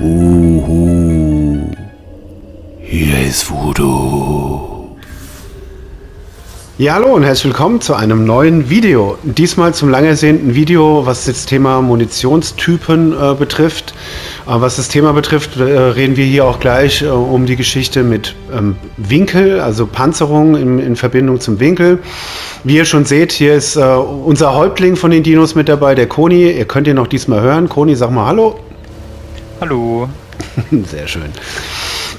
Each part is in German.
Uhu. Hier ist Voodoo. Ja, hallo und herzlich willkommen zu einem neuen Video. Diesmal zum lang ersehnten Video, was das Thema Munitionstypen äh, betrifft. Äh, was das Thema betrifft, äh, reden wir hier auch gleich äh, um die Geschichte mit ähm, Winkel, also Panzerung in, in, Verbindung zum Winkel. Wie ihr schon seht, hier ist äh, unser Häuptling von den Dinos mit dabei, der Koni. Ihr könnt ihn noch diesmal hören. Koni, sag mal Hallo. Hallo. Sehr schön.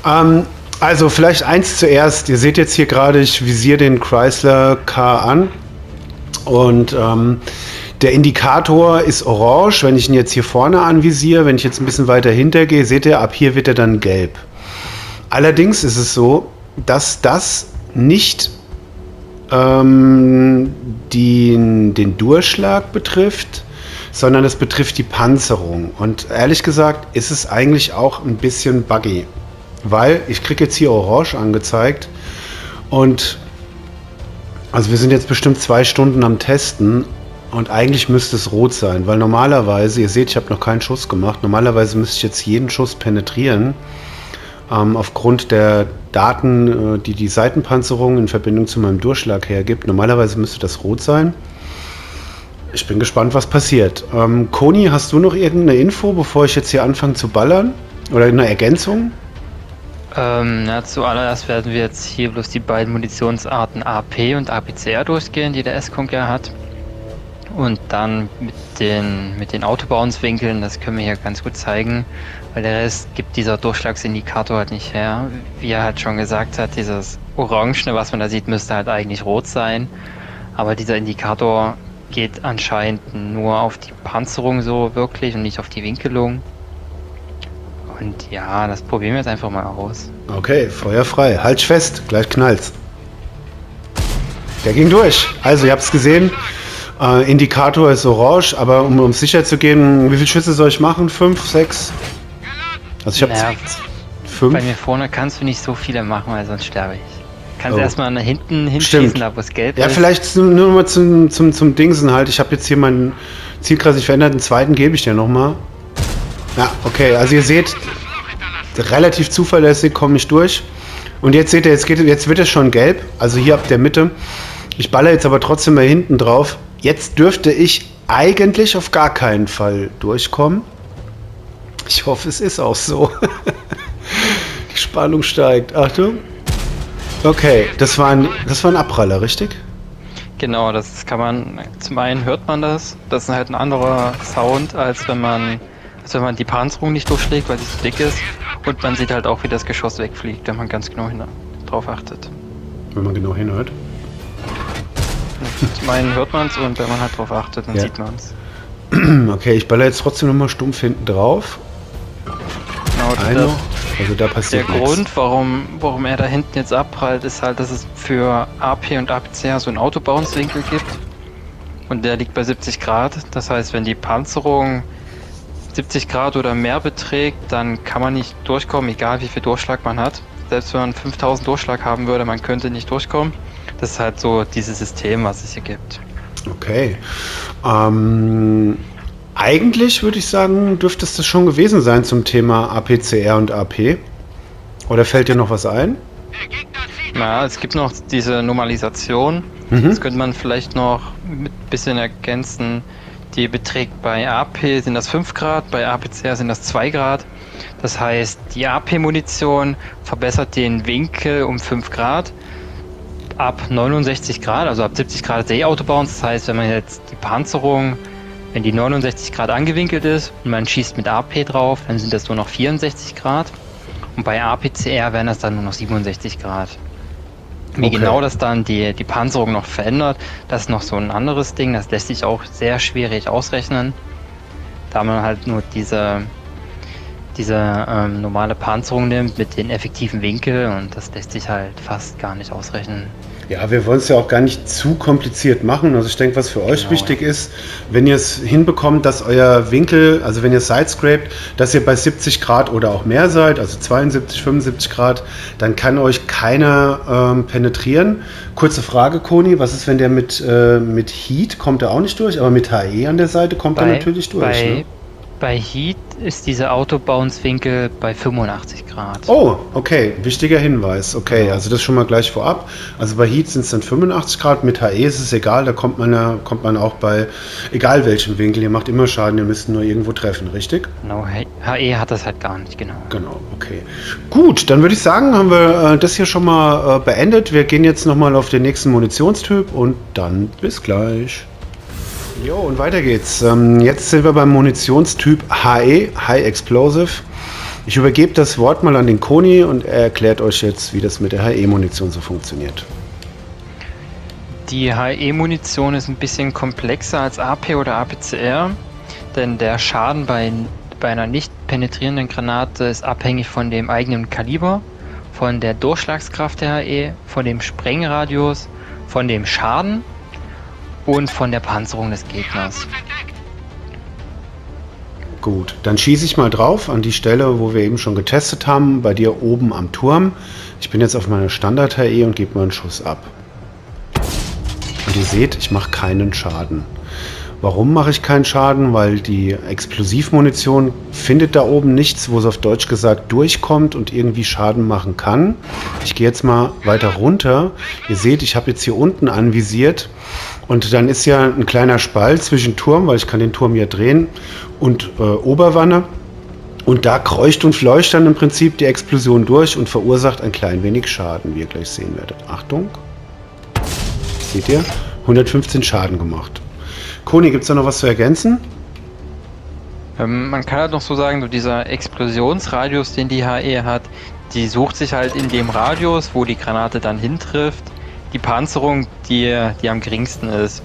Ähm, also vielleicht eins zuerst. Ihr seht jetzt hier gerade, ich visiere den Chrysler K an und ähm, der Indikator ist orange. Wenn ich ihn jetzt hier vorne anvisiere, wenn ich jetzt ein bisschen weiter hinter gehe, seht ihr, ab hier wird er dann gelb. Allerdings ist es so, dass das nicht ähm, den, den Durchschlag betrifft, sondern es betrifft die Panzerung. Und ehrlich gesagt ist es eigentlich auch ein bisschen buggy weil ich kriege jetzt hier Orange angezeigt und also wir sind jetzt bestimmt zwei Stunden am Testen und eigentlich müsste es rot sein, weil normalerweise, ihr seht, ich habe noch keinen Schuss gemacht, normalerweise müsste ich jetzt jeden Schuss penetrieren. Ähm, aufgrund der Daten, äh, die die Seitenpanzerung in Verbindung zu meinem Durchschlag hergibt. Normalerweise müsste das rot sein. Ich bin gespannt, was passiert. Ähm, Koni, hast du noch irgendeine Info, bevor ich jetzt hier anfange zu ballern? Oder eine Ergänzung? Ähm, na, zuallererst werden wir jetzt hier bloß die beiden Munitionsarten AP und APCR durchgehen, die der S-Conquer hat. Und dann mit den, mit den Autobauenswinkeln, das können wir hier ganz gut zeigen, weil der Rest gibt dieser Durchschlagsindikator halt nicht her. Wie er halt schon gesagt hat, dieses Orangene, was man da sieht, müsste halt eigentlich rot sein. Aber dieser Indikator geht anscheinend nur auf die Panzerung so wirklich und nicht auf die Winkelung. Und ja, das probieren wir jetzt einfach mal aus. Okay, Feuer frei. Halt fest, gleich knallt's. Der ging durch. Also, ihr habt es gesehen. Äh, Indikator ist orange, aber um, um sicher zu gehen, wie viele Schüsse soll ich machen? Fünf, sechs? Also ich habe naja, fünf. Bei mir vorne kannst du nicht so viele machen, weil sonst sterbe ich. Kannst oh. erstmal nach hinten hinschießen, da wo es gelb ja, ist. Ja, vielleicht nur mal zum, zum, zum Dingsen halt. Ich habe jetzt hier meinen Zielkreis nicht verändert. Den zweiten gebe ich dir nochmal. Ja, okay, also ihr seht, relativ zuverlässig komme ich durch. Und jetzt seht ihr, jetzt, geht, jetzt wird es schon gelb, also hier ab der Mitte. Ich baller jetzt aber trotzdem mal hinten drauf. Jetzt dürfte ich eigentlich auf gar keinen Fall durchkommen. Ich hoffe, es ist auch so. Die Spannung steigt. Achtung. Okay, das war ein, das war ein Abpraller, richtig? Genau, das kann man, zum einen hört man das. Das ist halt ein anderer Sound, als wenn man also wenn man die Panzerung nicht durchschlägt, weil sie zu dick ist. Und man sieht halt auch, wie das Geschoss wegfliegt, wenn man ganz genau hin drauf achtet. Wenn man genau hinhört? Zum einen hört man es und wenn man halt drauf achtet, dann ja. sieht man es. Okay, ich baller jetzt trotzdem nochmal stumpf hinten drauf. Genau, Einer. Also da passiert Der nichts. Grund, warum, warum er da hinten jetzt abprallt, ist halt, dass es für AP und APCR so einen Autobauenswinkel gibt. Und der liegt bei 70 Grad. Das heißt, wenn die Panzerung 70 Grad oder mehr beträgt, dann kann man nicht durchkommen, egal wie viel Durchschlag man hat. Selbst wenn man 5000 Durchschlag haben würde, man könnte nicht durchkommen. Das ist halt so dieses System, was es hier gibt. Okay. Ähm, eigentlich würde ich sagen, dürfte es das schon gewesen sein zum Thema APCR und AP. Oder fällt dir noch was ein? Na, es gibt noch diese Normalisation. Mhm. Das könnte man vielleicht noch mit ein bisschen ergänzen. Die beträgt bei AP sind das 5 Grad, bei APCR sind das 2 Grad. Das heißt, die AP-Munition verbessert den Winkel um 5 Grad. Ab 69 Grad, also ab 70 Grad Seeautobounce. Das heißt, wenn man jetzt die Panzerung, wenn die 69 Grad angewinkelt ist und man schießt mit AP drauf, dann sind das nur noch 64 Grad. Und bei APCR wären das dann nur noch 67 Grad. Wie okay. genau das dann die, die Panzerung noch verändert, das ist noch so ein anderes Ding. Das lässt sich auch sehr schwierig ausrechnen, da man halt nur diese, diese ähm, normale Panzerung nimmt mit den effektiven Winkel und das lässt sich halt fast gar nicht ausrechnen. Ja, wir wollen es ja auch gar nicht zu kompliziert machen. Also ich denke, was für euch genau. wichtig ist, wenn ihr es hinbekommt, dass euer Winkel, also wenn ihr sidescrapt, dass ihr bei 70 Grad oder auch mehr seid, also 72, 75 Grad, dann kann euch keiner ähm, penetrieren. Kurze Frage, Koni, was ist, wenn der mit, äh, mit Heat, kommt er auch nicht durch, aber mit HE an der Seite kommt bei, er natürlich durch, bei, ne? Bei Heat ist dieser Autobounce-Winkel bei 85 Grad. Oh, okay, wichtiger Hinweis. Okay, also das schon mal gleich vorab. Also bei Heat sind es dann 85 Grad, mit HE ist es egal, da kommt man, ja, kommt man auch bei, egal welchem Winkel, ihr macht immer Schaden, ihr müsst nur irgendwo treffen, richtig? Genau, HE hat das halt gar nicht, genau. Genau, okay. Gut, dann würde ich sagen, haben wir äh, das hier schon mal äh, beendet. Wir gehen jetzt nochmal auf den nächsten Munitionstyp und dann bis gleich. Jo, und weiter geht's. Ähm, jetzt sind wir beim Munitionstyp HE, High Explosive. Ich übergebe das Wort mal an den Koni und er erklärt euch jetzt, wie das mit der HE-Munition so funktioniert. Die HE-Munition ist ein bisschen komplexer als AP oder APCR, denn der Schaden bei, bei einer nicht penetrierenden Granate ist abhängig von dem eigenen Kaliber, von der Durchschlagskraft der HE, von dem Sprengradius, von dem Schaden und von der Panzerung des Gegners. Gut, dann schieße ich mal drauf an die Stelle, wo wir eben schon getestet haben, bei dir oben am Turm. Ich bin jetzt auf meiner Standard-HE und gebe mal einen Schuss ab. Und ihr seht, ich mache keinen Schaden. Warum mache ich keinen Schaden? Weil die Explosivmunition findet da oben nichts, wo es auf Deutsch gesagt durchkommt und irgendwie Schaden machen kann. Ich gehe jetzt mal weiter runter. Ihr seht, ich habe jetzt hier unten anvisiert und dann ist ja ein kleiner Spalt zwischen Turm, weil ich kann den Turm ja drehen, und äh, Oberwanne. Und da kreucht und fleucht dann im Prinzip die Explosion durch und verursacht ein klein wenig Schaden, wie ihr gleich sehen werdet. Achtung. Seht ihr? 115 Schaden gemacht. Koni, gibt es da noch was zu ergänzen? Ähm, man kann halt noch so sagen, so dieser Explosionsradius, den die HE hat, die sucht sich halt in dem Radius, wo die Granate dann hintrifft, die Panzerung, die, die am geringsten ist.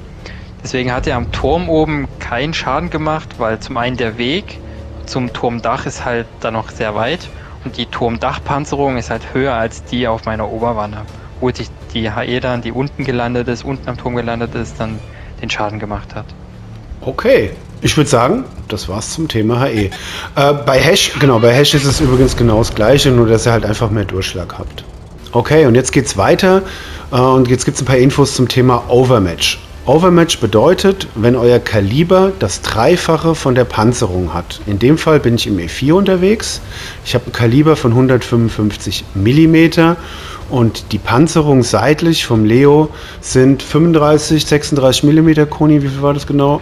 Deswegen hat er am Turm oben keinen Schaden gemacht, weil zum einen der Weg zum Turmdach ist halt dann noch sehr weit und die Turmdachpanzerung ist halt höher als die auf meiner Oberwanne, wo sich die HE dann, die unten gelandet ist, unten am Turm gelandet ist, dann den Schaden gemacht hat. Okay, ich würde sagen, das war's zum Thema HE. Äh, bei Hash, genau, bei Hash ist es übrigens genau das gleiche, nur dass ihr halt einfach mehr Durchschlag habt. Okay, und jetzt geht's weiter äh, und jetzt gibt es ein paar Infos zum Thema Overmatch. Overmatch bedeutet, wenn euer Kaliber das Dreifache von der Panzerung hat. In dem Fall bin ich im E4 unterwegs. Ich habe ein Kaliber von 155 mm und die Panzerung seitlich vom Leo sind 35, 36 mm. Koni, wie viel war das genau?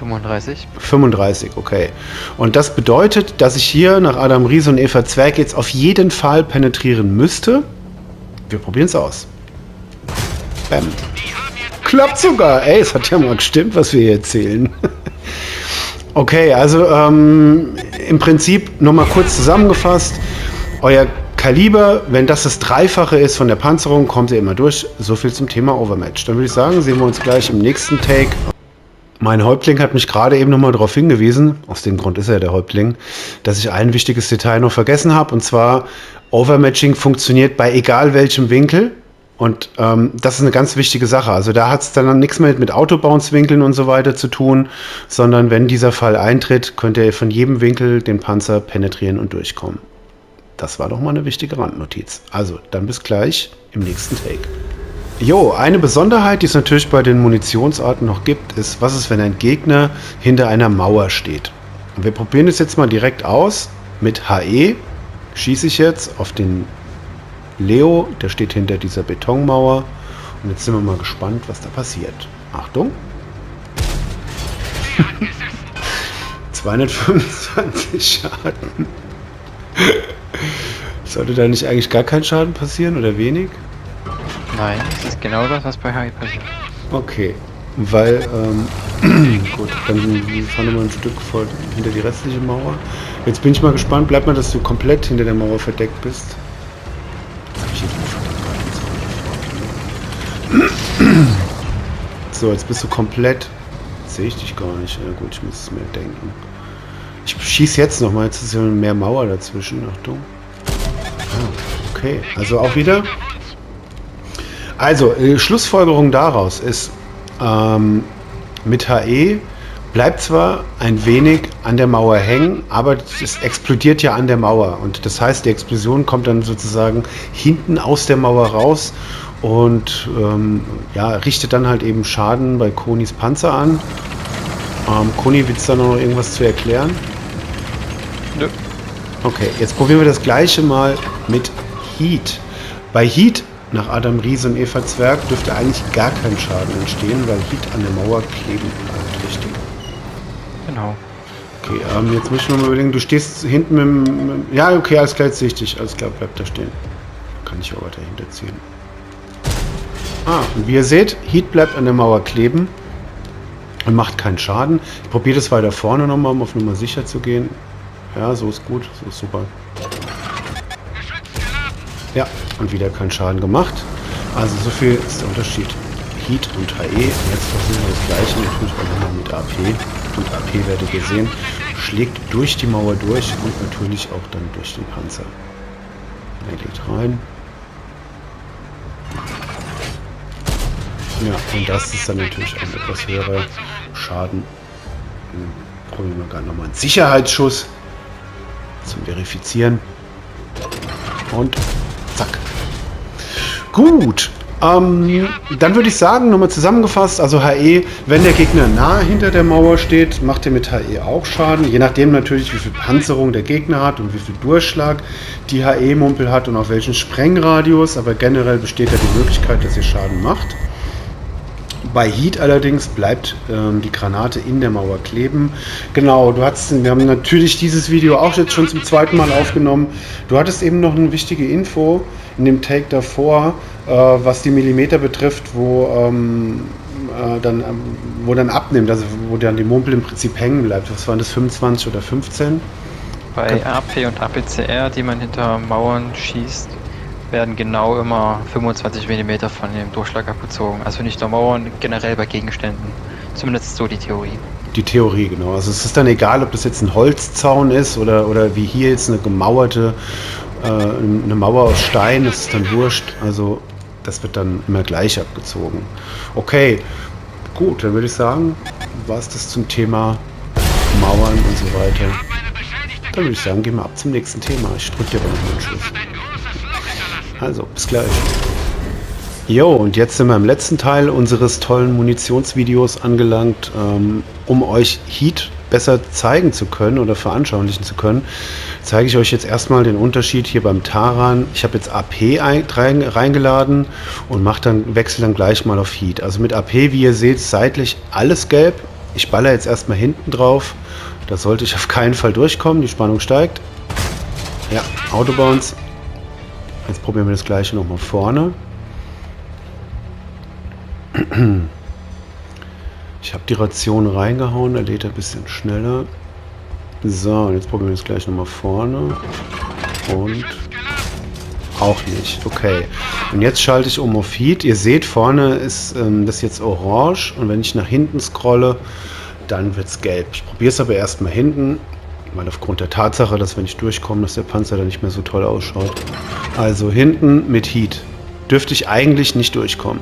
35. 35, okay. Und das bedeutet, dass ich hier nach Adam Ries und Eva Zwerg jetzt auf jeden Fall penetrieren müsste. Wir probieren es aus. Bam. Klappt sogar. Ey, es hat ja mal gestimmt, was wir hier erzählen. okay, also ähm, im Prinzip nochmal kurz zusammengefasst. Euer Kaliber, wenn das das Dreifache ist von der Panzerung, kommt ihr immer durch. So viel zum Thema Overmatch. Dann würde ich sagen, sehen wir uns gleich im nächsten Take. Mein Häuptling hat mich gerade eben nochmal darauf hingewiesen, aus dem Grund ist er der Häuptling, dass ich ein wichtiges Detail noch vergessen habe. Und zwar, Overmatching funktioniert bei egal welchem Winkel. Und ähm, das ist eine ganz wichtige Sache. Also da hat es dann nichts mehr mit Autobounce-Winkeln und so weiter zu tun, sondern wenn dieser Fall eintritt, könnt ihr von jedem Winkel den Panzer penetrieren und durchkommen. Das war doch mal eine wichtige Randnotiz. Also, dann bis gleich im nächsten Take. Jo, eine Besonderheit, die es natürlich bei den Munitionsarten noch gibt, ist, was ist, wenn ein Gegner hinter einer Mauer steht. Und wir probieren es jetzt mal direkt aus. Mit HE schieße ich jetzt auf den Leo, der steht hinter dieser Betonmauer. Und jetzt sind wir mal gespannt, was da passiert. Achtung. 225 Schaden. Sollte da nicht eigentlich gar kein Schaden passieren oder wenig? Nein, das ist genau das, was bei Harry passiert. Okay, weil, ähm, gut, dann fahren wir mal ein Stück vor, hinter die restliche Mauer. Jetzt bin ich mal gespannt, bleibt mal, dass du komplett hinter der Mauer verdeckt bist. So, jetzt bist du komplett. Sehe ich dich gar nicht. Ja gut, ich muss es mir denken. Ich schieße jetzt nochmal. Jetzt ist ja mehr Mauer dazwischen. Achtung. Ah, okay, also auch wieder. Also, äh, Schlussfolgerung daraus ist, ähm, mit HE bleibt zwar ein wenig an der Mauer hängen, aber es explodiert ja an der Mauer. Und das heißt, die Explosion kommt dann sozusagen hinten aus der Mauer raus und ähm, ja, richtet dann halt eben Schaden bei Konis Panzer an. Ähm, Koni, willst du da noch irgendwas zu erklären? Nö. Okay, jetzt probieren wir das gleiche mal mit Heat. Bei Heat, nach Adam Riese und Eva Zwerg, dürfte eigentlich gar kein Schaden entstehen, weil Heat an der Mauer kleben bleibt, richtig? Genau. Okay, ähm, jetzt muss ich noch mal überlegen, du stehst hinten mit dem... Ja, okay, alles klar, jetzt sehe ich dich. Alles klar, bleib da stehen. Kann ich auch weiter hinterziehen. Ah, und wie ihr seht, Heat bleibt an der Mauer kleben und macht keinen Schaden. Ich probiere das weiter vorne nochmal, um auf Nummer sicher zu gehen. Ja, so ist gut, so ist super. Ja, und wieder keinen Schaden gemacht. Also so viel ist der Unterschied. Heat und HE. Jetzt versuchen wir das gleiche natürlich auch nochmal mit AP. Und AP werdet ihr sehen, schlägt durch die Mauer durch und natürlich auch dann durch den Panzer. Er legt rein. Ja, und das ist dann natürlich ein etwas höherer Schaden. Hm, probieren wir gerade nochmal einen Sicherheitsschuss zum Verifizieren. Und zack. Gut. Ähm, dann würde ich sagen, nochmal zusammengefasst, also HE, wenn der Gegner nah hinter der Mauer steht, macht er mit HE auch Schaden, je nachdem natürlich, wie viel Panzerung der Gegner hat und wie viel Durchschlag die HE-Mumpel hat und auf welchen Sprengradius, aber generell besteht ja die Möglichkeit, dass ihr Schaden macht. Bei Heat allerdings bleibt ähm, die Granate in der Mauer kleben. Genau, du hattest, wir haben natürlich dieses Video auch jetzt schon zum zweiten Mal aufgenommen. Du hattest eben noch eine wichtige Info in dem Take davor, äh, was die Millimeter betrifft, wo ähm, äh, dann, ähm, wo dann abnimmt, also wo dann die Mumpel im Prinzip hängen bleibt. Was waren das, 25 oder 15? Bei AP und APCR, die man hinter Mauern schießt, werden genau immer 25 mm von dem Durchschlag abgezogen. Also nicht nur Mauern, generell bei Gegenständen. Zumindest so die Theorie. Die Theorie, genau. Also es ist dann egal, ob das jetzt ein Holzzaun ist oder, oder wie hier jetzt eine gemauerte, äh, eine Mauer aus Stein, das ist dann wurscht. Also das wird dann immer gleich abgezogen. Okay, gut, dann würde ich sagen, war es das zum Thema Mauern und so weiter. Dann würde ich sagen, gehen wir ab zum nächsten Thema. Ich drücke dir aber noch einen Schuss. Also, bis gleich. Jo, und jetzt sind wir im letzten Teil unseres tollen Munitionsvideos angelangt, ähm, um euch Heat besser zeigen zu können oder veranschaulichen zu können, zeige ich euch jetzt erstmal den Unterschied hier beim Taran. Ich habe jetzt AP reingeladen und mache dann, wechsle dann gleich mal auf Heat. Also mit AP, wie ihr seht, seitlich alles gelb. Ich baller jetzt erstmal hinten drauf. Da sollte ich auf keinen Fall durchkommen. Die Spannung steigt. Ja, Autobounce. Jetzt probieren wir das gleiche nochmal vorne. Ich habe die Ration reingehauen, er lädt ein bisschen schneller. So, und jetzt probieren wir das gleich nochmal vorne. Und auch nicht. Okay. Und jetzt schalte ich um auf Heat. Ihr seht, vorne ist ähm, das jetzt orange. Und wenn ich nach hinten scrolle, dann wird es gelb. Ich probiere es aber erstmal hinten. Weil aufgrund der Tatsache, dass wenn ich durchkomme, dass der Panzer dann nicht mehr so toll ausschaut. Also hinten mit Heat. Dürfte ich eigentlich nicht durchkommen.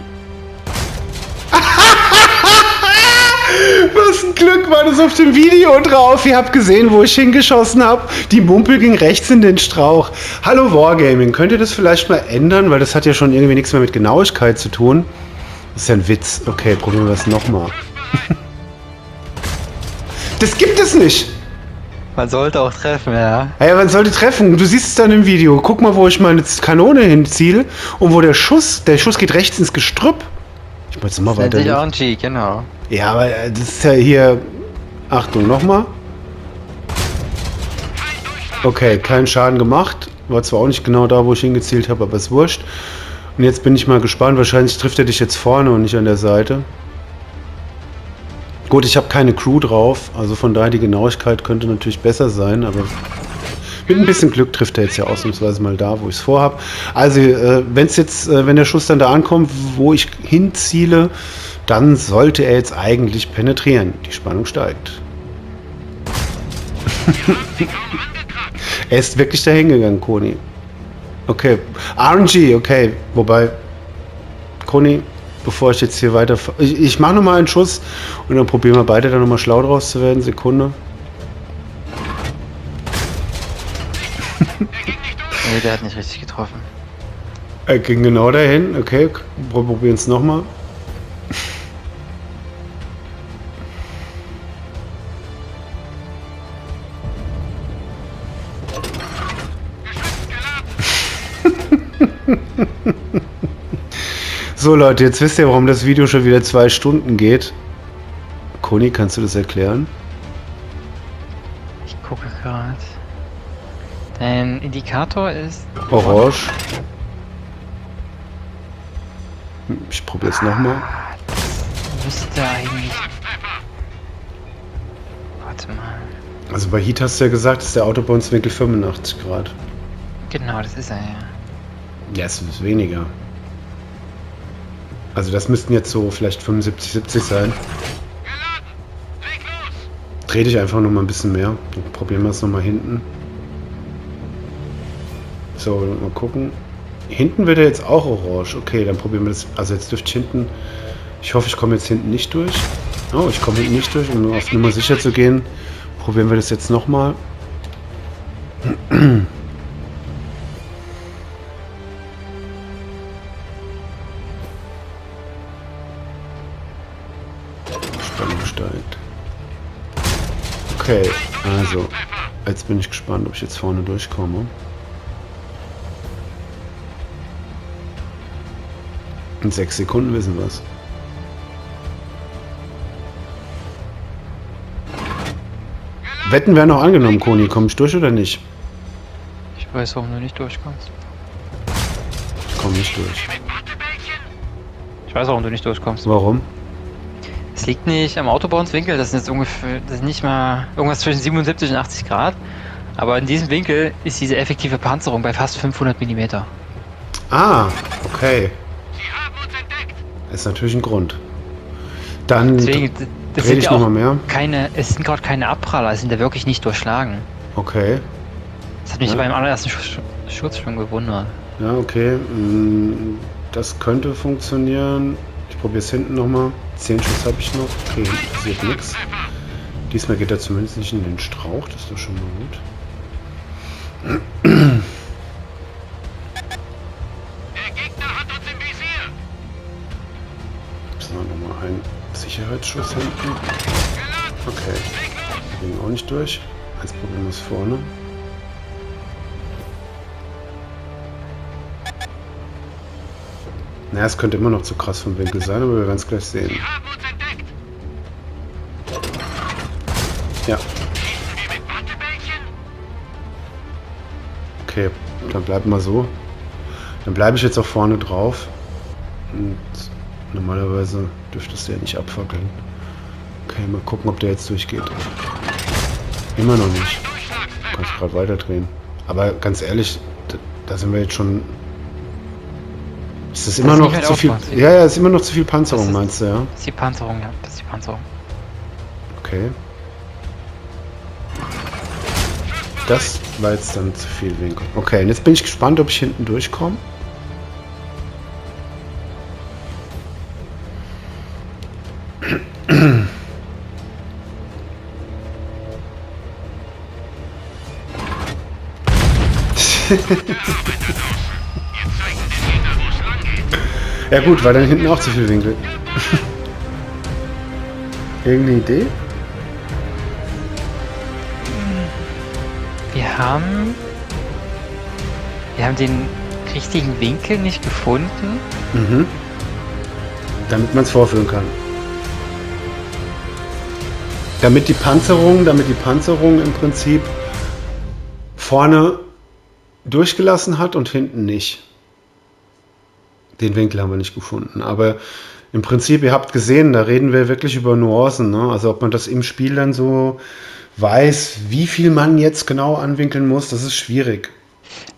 Was ein Glück war das auf dem Video drauf. Ihr habt gesehen, wo ich hingeschossen habe. Die Mumpel ging rechts in den Strauch. Hallo Wargaming, könnt ihr das vielleicht mal ändern? Weil das hat ja schon irgendwie nichts mehr mit Genauigkeit zu tun. Das ist ja ein Witz. Okay, probieren wir es nochmal. das gibt es nicht. Man sollte auch treffen, ja. Ja, man sollte treffen. Du siehst es dann im Video. Guck mal, wo ich meine Kanone hinziele und wo der Schuss, der Schuss geht rechts ins Gestrüpp. Ich muss jetzt mal weiter. RNG, genau. Ja, aber das ist ja hier. Achtung, nochmal. Okay, keinen Schaden gemacht. War zwar auch nicht genau da, wo ich hingezielt habe, aber ist wurscht. Und jetzt bin ich mal gespannt. Wahrscheinlich trifft er dich jetzt vorne und nicht an der Seite. Gut, ich habe keine Crew drauf, also von daher die Genauigkeit könnte natürlich besser sein, aber mit ein bisschen Glück trifft er jetzt ja ausnahmsweise mal da, wo ich es vorhab. Also, äh, wenn es jetzt, äh, wenn der Schuss dann da ankommt, wo ich hinziele, dann sollte er jetzt eigentlich penetrieren. Die Spannung steigt. er ist wirklich da hingegangen, Koni. Okay. RNG, okay. Wobei, Koni, bevor ich jetzt hier weiter... Ich, ich mache nochmal einen Schuss und dann probieren wir beide da nochmal schlau draus zu werden. Sekunde. nee, der hat nicht richtig getroffen. Er ging genau dahin. Okay, probieren es nochmal. so Leute, jetzt wisst ihr, warum das Video schon wieder zwei Stunden geht. Koni, kannst du das erklären? Ich gucke gerade. Dein Indikator ist Orange. Ich probiere es nochmal. müsste eigentlich. Warte mal. Also bei Heat hast du ja gesagt, ist der Autobahnswinkel 85 Grad. Genau, das ist er ja. Ja, es ist weniger. Also das müssten jetzt so vielleicht 75, 70 sein. Dreh dich einfach noch mal ein bisschen mehr. Dann probieren wir es noch mal hinten. So, mal gucken. Hinten wird er jetzt auch orange. Okay, dann probieren wir das. Also jetzt dürfte ich hinten... Ich hoffe, ich komme jetzt hinten nicht durch. Oh, ich komme hinten nicht durch. Um auf Nummer sicher zu gehen, probieren wir das jetzt nochmal. Jetzt bin ich gespannt, ob ich jetzt vorne durchkomme. In sechs Sekunden wissen wir es. Wetten werden noch angenommen, Koni. Komm ich durch oder nicht? Ich weiß, warum du nicht durchkommst. Ich komme nicht durch. Ich weiß, warum du nicht durchkommst. Warum? Es liegt nicht am Autobahnswinkel, das sind jetzt ungefähr, das ist nicht mal irgendwas zwischen 77 und 80 Grad. Aber in diesem Winkel ist diese effektive Panzerung bei fast 500 mm. Ah, okay. Ist natürlich ein Grund. Dann Deswegen, das sind dich ja noch mal mehr. keine, es sind gerade keine Abpraller, es sind ja wirklich nicht durchschlagen. Okay. Das hat mich Ja. beim allerersten Sch Schutz schon gewundert. Ja, okay. Mm, Das könnte funktionieren. Ich probiere es hinten nochmal. Zehn Schuss habe ich noch. Okay, passiert nichts. Diesmal geht er zumindest nicht in den Strauch. Das ist doch schon mal gut. Sicherheitsschuss hinten. Okay. Wir gehen auch nicht durch. Probieren wir es vorne. Naja, es könnte immer noch zu krass vom Winkel sein, aber wir werden es gleich sehen. Ja. Okay, dann bleibt mal so. Dann bleibe ich jetzt auch vorne drauf. Und normalerweise dürfte es ja nicht abfackeln. Okay, mal gucken, ob der jetzt durchgeht. Immer noch nicht. Du kannst gerade weiter drehen. Aber ganz ehrlich, da sind wir jetzt schon. Ist das immer ist noch mehr zu viel? Aufwand. Ja, ja, ist immer noch zu viel Panzerung, ist- meinst du, ja? Das ist die Panzerung, ja, das ist die Panzerung. Okay. Das war jetzt dann zu viel Winkel. Okay, und jetzt bin ich gespannt, ob ich hinten durchkomme. ja gut, war dann hinten auch zu viel Winkel. Irgendeine Idee? Wir haben. Wir haben den richtigen Winkel nicht gefunden. Mhm. Damit man es vorführen kann. Damit die Panzerung, damit die Panzerung im Prinzip vorne durchgelassen hat und hinten nicht. Den Winkel haben wir nicht gefunden. Aber im Prinzip, ihr habt gesehen, da reden wir wirklich über Nuancen. Ne? Also ob man das im Spiel dann so weiß, wie viel man jetzt genau anwinkeln muss, das ist schwierig.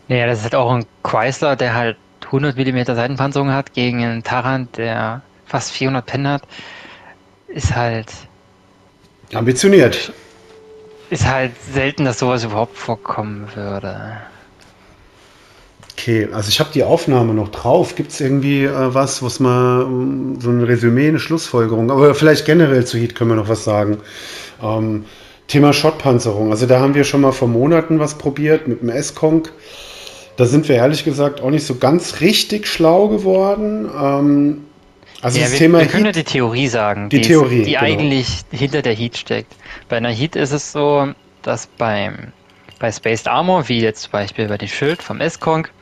Naja, das ist halt auch ein Chrysler, der halt 100 mm Seitenpanzerung hat, gegen einen Tarant, der fast 400 Pen hat. Ist halt, Ambitioniert. ist halt selten, dass sowas überhaupt vorkommen würde. Okay, also ich habe die Aufnahme noch drauf. Gibt es irgendwie äh, was, was mal ähm, so ein Resümee, eine Schlussfolgerung, aber vielleicht generell zu Heat können wir noch was sagen. Ähm, Thema Schottpanzerung. Also da haben wir schon mal vor Monaten was probiert mit dem S-Konk. Da sind wir ehrlich gesagt auch nicht so ganz richtig schlau geworden. Ähm, also ja, das wir, Thema wir können ja Heat, die Theorie sagen, Die ist- Theorie, die genau. eigentlich hinter der Heat steckt. Bei einer Heat ist es so, dass beim bei Spaced Armor, wie jetzt zum Beispiel bei dem Schild vom S-Konk,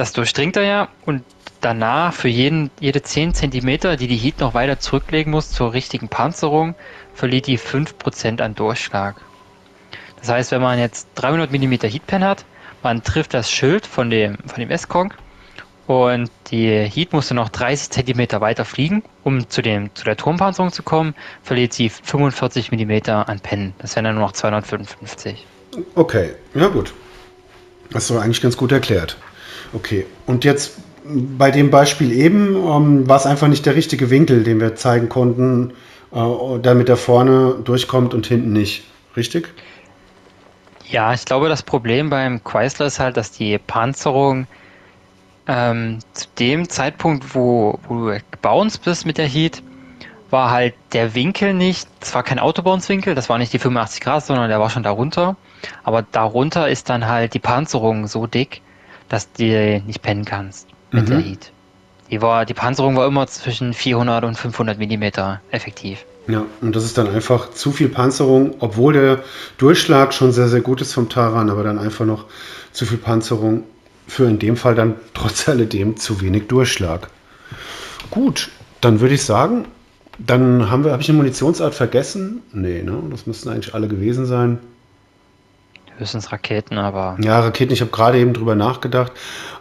das durchdringt er ja und danach für jeden, jede 10 cm, die die Heat noch weiter zurücklegen muss zur richtigen Panzerung, verliert die 5% an Durchschlag. Das heißt, wenn man jetzt 300 mm Heatpen hat, man trifft das Schild von dem, von dem S-Kong und die Heat musste noch 30 cm weiter fliegen, um zu, dem, zu der Turmpanzerung zu kommen, verliert sie 45 mm an Pen. Das wären dann nur noch 255. Okay, ja gut. Das ist eigentlich ganz gut erklärt. Okay, und jetzt bei dem Beispiel eben ähm, war es einfach nicht der richtige Winkel, den wir zeigen konnten, äh, damit er vorne durchkommt und hinten nicht. Richtig? Ja, ich glaube, das Problem beim Chrysler ist halt, dass die Panzerung ähm, zu dem Zeitpunkt, wo, wo du gebounced bist mit der Heat, war halt der Winkel nicht, das war kein Autobounce-Winkel, das war nicht die 85 Grad, sondern der war schon darunter. Aber darunter ist dann halt die Panzerung so dick, dass du nicht pennen kannst mit mhm. der Heat. Die, war, die Panzerung war immer zwischen 400 und 500 Millimeter effektiv. Ja, und das ist dann einfach zu viel Panzerung, obwohl der Durchschlag schon sehr, sehr gut ist vom Taran, aber dann einfach noch zu viel Panzerung für in dem Fall dann trotz alledem zu wenig Durchschlag. Gut, dann würde ich sagen, dann haben wir, habe ich eine Munitionsart vergessen? Nee, ne? Das müssten eigentlich alle gewesen sein. Höchstens Raketen, aber. Ja, Raketen, ich habe gerade eben drüber nachgedacht.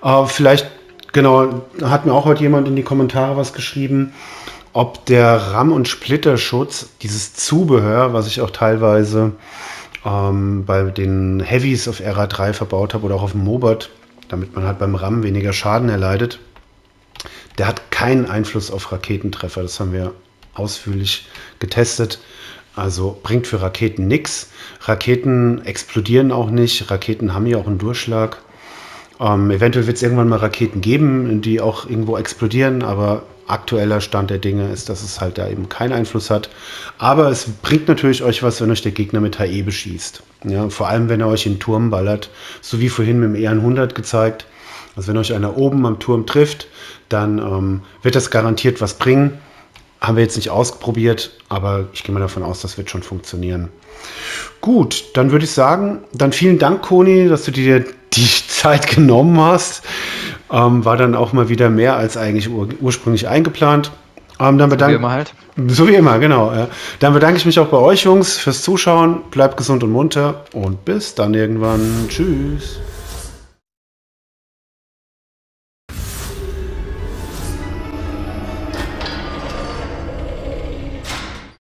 Äh, vielleicht, genau, hat mir auch heute jemand in die Kommentare was geschrieben, ob der RAM- und Splitterschutz, dieses Zubehör, was ich auch teilweise ähm, bei den Heavies auf RA3 verbaut habe oder auch auf dem Mobot, damit man halt beim RAM weniger Schaden erleidet, der hat keinen Einfluss auf Raketentreffer. Das haben wir ausführlich getestet. Also bringt für Raketen nichts. Raketen explodieren auch nicht. Raketen haben ja auch einen Durchschlag. Ähm, eventuell wird es irgendwann mal Raketen geben, die auch irgendwo explodieren, aber aktueller Stand der Dinge ist, dass es halt da eben keinen Einfluss hat. Aber es bringt natürlich euch was, wenn euch der Gegner mit HE beschießt. Ja, vor allem, wenn er euch in den Turm ballert, so wie vorhin mit dem ER100 gezeigt. Also wenn euch einer oben am Turm trifft, dann ähm, wird das garantiert was bringen. Haben wir jetzt nicht ausprobiert, aber ich gehe mal davon aus, das wird schon funktionieren. Gut, dann würde ich sagen, dann vielen Dank, Koni, dass du dir die Zeit genommen hast. Ähm, war dann auch mal wieder mehr als eigentlich ur ursprünglich eingeplant. Ähm, dann so wie immer halt. So wie immer, genau. Äh, dann bedanke ich mich auch bei euch, Jungs, fürs Zuschauen. Bleibt gesund und munter und bis dann irgendwann. Tschüss.